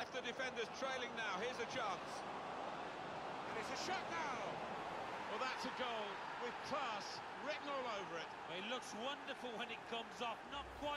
Left the defenders trailing now. Here's a chance. And it's a shot now. Well, that's a goal with class written all over it. It looks wonderful when it comes off, not quite.